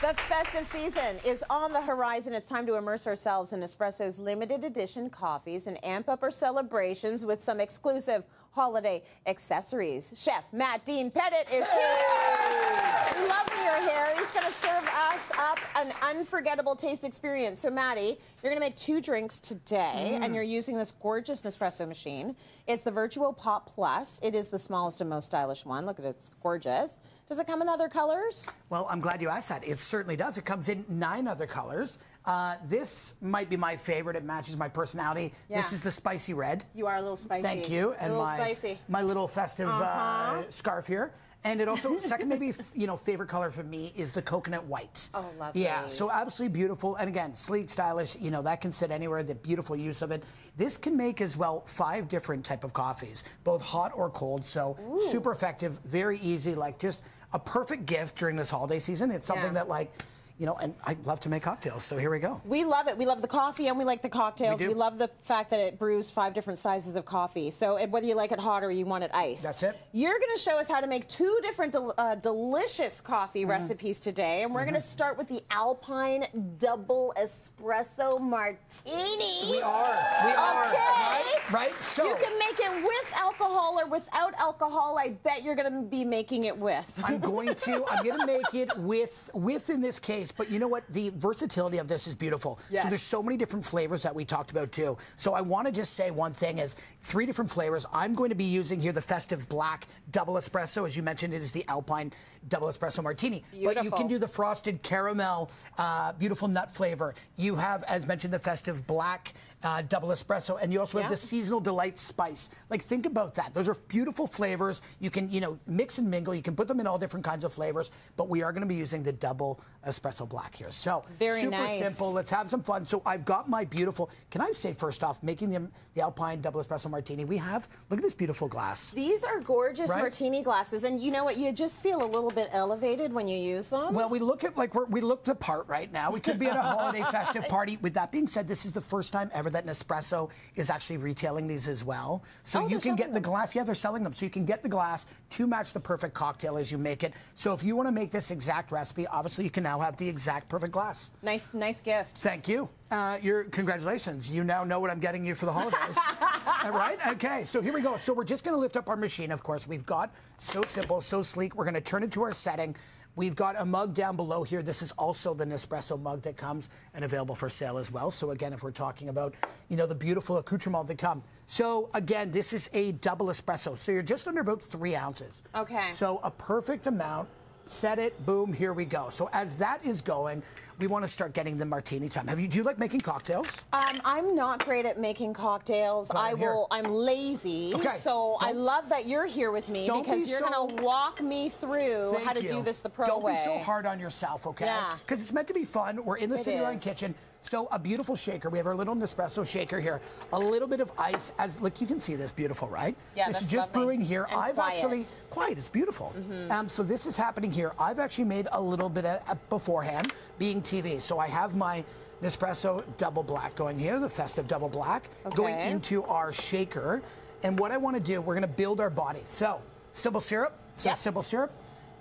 The festive season is on the horizon. It's time to immerse ourselves in Nespresso's limited edition coffees and amp up our celebrations with some exclusive holiday accessories. Chef Matt Dean Pettit is here. We love your hair. He's going to serve us up an unforgettable taste experience. So, Maddie, you're going to make two drinks today, and mm. you're using this gorgeous Nespresso machine. It's the Vertuo Pop Plus. It is the smallest and most stylish one. Look at it, it's gorgeous. Does it come in other colors? Well, I'm glad you asked that. It certainly does. It comes in nine other colors. Uh, this might be my favorite. It matches my personality. Yeah. This is the spicy red. You are a little spicy. Thank you. a little my, spicy. my little festive uh Uh-huh. scarf here. And it also, second maybe, you know, favorite color for me is the coconut white. Oh, lovely. Yeah, so absolutely beautiful. And again, sleek, stylish, you know, that can sit anywhere, the beautiful use of it. This can make as well five different type of coffees, both hot or cold. So super effective, very easy, like just a perfect gift during this holiday season. It's something Yeah. that like, you know, and I love to make cocktails, so here we go. We love it. We love the coffee and we like the cocktails. We do. love the fact that it brews five different sizes of coffee. So whether you like it hot or you want it iced. That's it. You're going to show us how to make two different del- uh, delicious coffee Mm-hmm. recipes today. And we're going to start with the Alpine Double Espresso Martini. We are. We are. Okay. Right? Right? So You can make it with alcohol or without alcohol. I bet you're going to be making it with. I'm going to. I'm going to make it with with in this case. But you know what? The versatility of this is beautiful. Yes. So there's so many different flavors that we talked about too. So I want to just say one thing: is three different flavors. I'm going to be using here the festive black double espresso, as you mentioned. It is the Alpine double espresso martini. Beautiful. But you can do the frosted caramel, uh, beautiful nut flavor. You have, as mentioned, the festive black. Uh, double espresso, and you also have the seasonal delight spice. Like, think about that. Those are beautiful flavors. You can, you know, mix and mingle. You can put them in all different kinds of flavors. But we are going to be using the double espresso black here. So Very super nice. simple. Let's have some fun. So I've got my beautiful. Can I say first off, making the the Alpine double espresso martini? We have. Look at this beautiful glass. These are gorgeous Right? martini glasses, and you know what? You just feel a little bit elevated when you use them. Well, we look at like we're, we look the part right now. We could be at a holiday festive party. With that being said, this is the first time ever that Nespresso is actually retailing these as well. So Oh, you can get the glass. Yeah, they're selling them. So you can get the glass to match the perfect cocktail as you make it. So if you want to make this exact recipe, obviously you can now have the exact perfect glass. nice, nice gift. Thank you. Uh, your congratulations. You now know what I'm getting you for the holidays. All right? Okay, so here we go. So we're just going to lift up our machine, of course. We've got so simple, so sleek. We're going to turn it to our setting. We've got a mug down below here. This is also the Nespresso mug that comes and available for sale as well. So again, if we're talking about, you know, the beautiful accoutrement that come. So again, this is a double espresso. So you're just under about three ounces. Okay. So a perfect amount. Set it, boom, here we go. So as that is going, we want to start getting the martini time. Have you do you like making cocktails? Um, I'm not great at making cocktails. I here. will. I'm lazy. Okay. So I Don't- love that you're here with me Don't because be you're so- going to walk me through how to you. do this the pro Don't way. be so hard on yourself, okay? Yeah. Because it's meant to be fun. We're in the It Cityline kitchen. So a beautiful shaker. We have our little Nespresso shaker here. A little bit of ice. As look, you can see this beautiful, right? Yeah, This is just lovely. brewing here. And I've quiet. Actually quiet. It's beautiful. Um, so this is happening here. I've actually made a little bit of, uh, beforehand, being TV. So I have my Nespresso double black going here, the festive double black, going into our shaker. And what I want to do, we're going to build our body. So simple syrup. So Yep. simple syrup,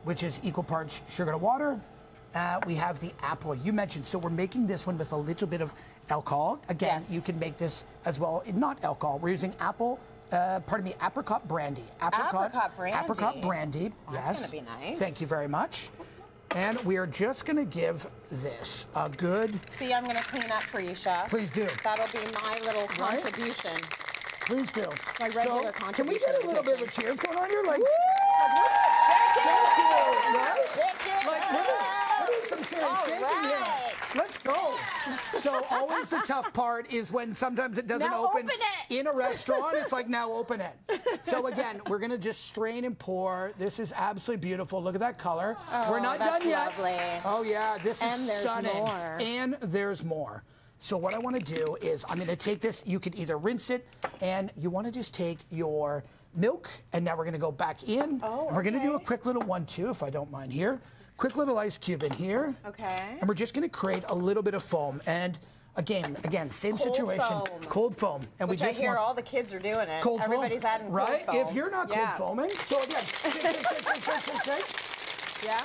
which is equal parts sugar to water. Uh, we have the apple you mentioned. So we're making this one with a little bit of alcohol. Again, Yes. you can make this as well, not alcohol. We're using apple. Uh, pardon me, apricot brandy. Apricot, Apricot brandy. Apricot brandy. Oh, yes. that's gonna be nice. Thank you very much. And we are just going to give this a good. See, I'm going to clean up for you, chef. Please do. That'll be my little Right? contribution. Please do. My regular so, Can we contribution get a little bit of a cheers going on here? Like, So always the tough part is when sometimes it doesn't Now open, open it. in a restaurant. It's like now open it. So again, we're gonna just strain and pour. This is absolutely beautiful. Look at that color. Oh, we're not Oh, that's done yet. lovely. Oh yeah, this is And there's stunning. more. And there's more. So what I want to do is I'm going to take this. You could either rinse it, and you want to just take your milk, and now we're going to go back in. Oh, we're going to do a quick little one too, if I don't mind here. Quick little ice cube in here. Okay. And we're just going to create a little bit of foam. And again, again, same Cold situation. foam. Cold foam. And Which we I just hear want all the kids are doing it. cold Everybody's foam. adding cold right? foam. If you're not cold Yeah. foaming, so again, shake, shake, shake, shake. Yeah.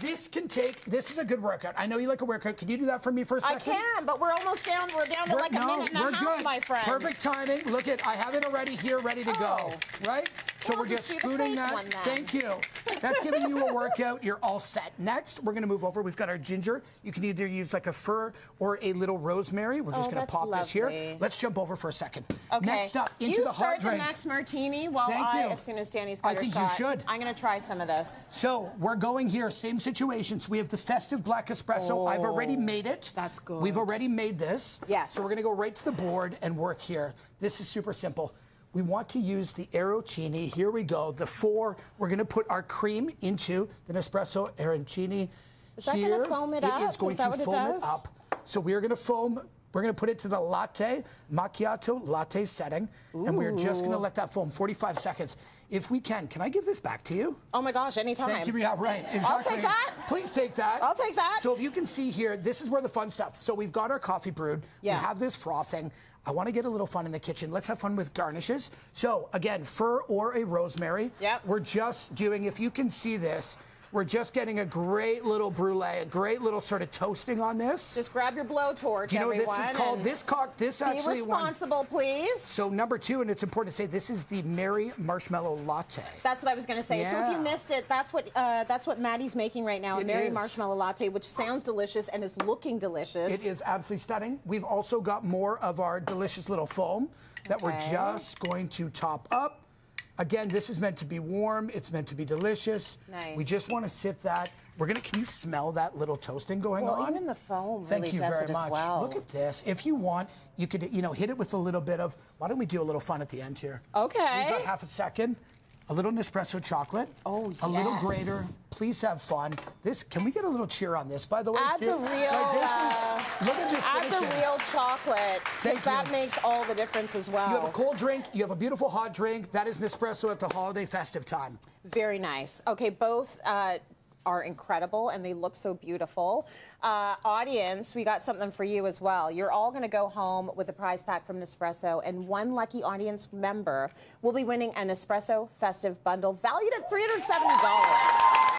This can take, this is a good workout. I know you like a workout. Can you do that for me for a I second? I can, but we're almost down. We're down to We're- like a no, minute and a half, good. my friend. Perfect timing. Look at, I have it already here, ready to go. Oh. Right? So we're just scooting that. one. Thank you. That's giving you a workout. You're all set. Next, we're going to move over. We've got our ginger. You can either use like a fir or a little rosemary. We're just Oh, going to pop this here. Let's jump over for a second. Okay. Next up, into you the start hot drink. the next martini while Thank I, you. as soon as Danny's I got her think you should. I'm going to try some of this. So we're going here, same situation. So we have the festive black espresso. Oh, I've already oh, made it. Oh, that's good. We've already made this. Yes. So we're gonna go right to the board and work here. This is super simple. We want to use the Aeroccino. Here we go. The four. We're gonna put our cream into the Nespresso Aeroccino. Is that gonna foam it It up? is going Is to what it foam up. So we are gonna foam. We're gonna put it to the latte macchiato latte setting, and we're just gonna let that foam 45 seconds. If we can, can I give this back to you? Oh my gosh, anytime. Thank you. Yeah, right. Exactly. I'll take that. Please take that. I'll take that. So if you can see here, this is where the fun stuff. So we've got our coffee brewed. Yeah. We have this frothing. I want to get a little fun in the kitchen. Let's have fun with garnishes. So again, fir or a rosemary. Yep. We're just doing, if you can see this, we're just getting a great little brulee, a great little sort of toasting on this. Just grab your blowtorch, you know what everyone. this is called? This cock, this actually one. responsible, please. So number two, and it's important to say, this is the Merry Marshmallow Latte. That's what I was going to say. Yeah. So if you missed it, that's what uh, that's what Maddie's making right now, a Merry is. Marshmallow Latte, which sounds delicious and is looking delicious. It is absolutely stunning. We've also got more of our delicious little foam that we're just going to top up. Again, this is meant to be warm. It's meant to be delicious. Nice. We just want to sit that. We're gonna. Can you smell that little toasting going Well, on? even the foam Thank really you does very it as much. well. Look at this. If you want, you could, you know, hit it with a little bit of. Why don't we do a little fun at the end here? Okay. We've got half a second. A little Nespresso chocolate. Oh, A little yes. grater. Please have fun. This. Can we get a little cheer on this? By the way, Add the real, Like, this uh, is, look at this. Add the real chocolate, because that makes all the difference as well. You have a cold drink, you have a beautiful hot drink. That is Nespresso at the holiday festive time. Very nice. Okay, both uh, are incredible and they look so beautiful. Uh, audience, we got something for you as well. You're all going to go home with a prize pack from Nespresso, and one lucky audience member will be winning an Nespresso festive bundle valued at $370.